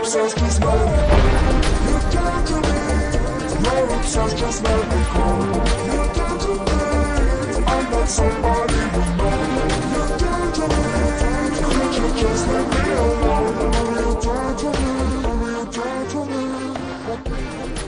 obsessed, just let me. You can't do me. You're just let me. You can't me. I'm not somebody you know. You can't me. Could you just let me alone? You me. You.